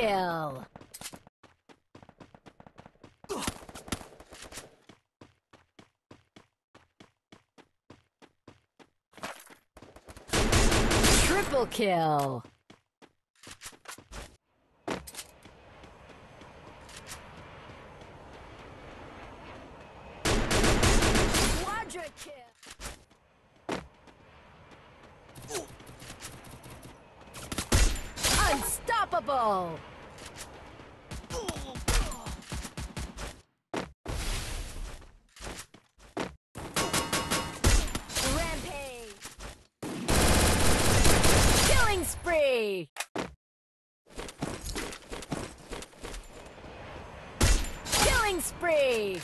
kill. Triple kill. Unstoppable! Rampage! Killing Killing spree!